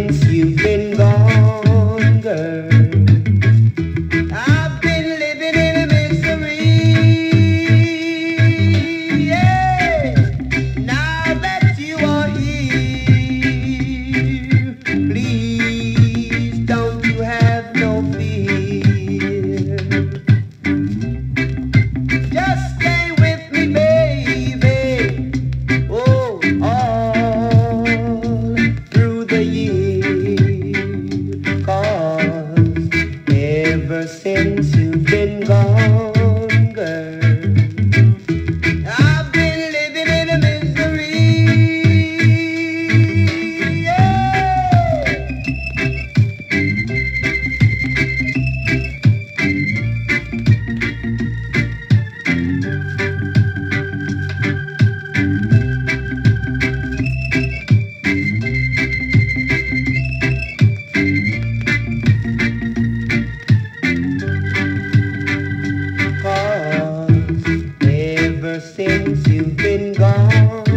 since you've been gone. since you've been gone. since you've been gone.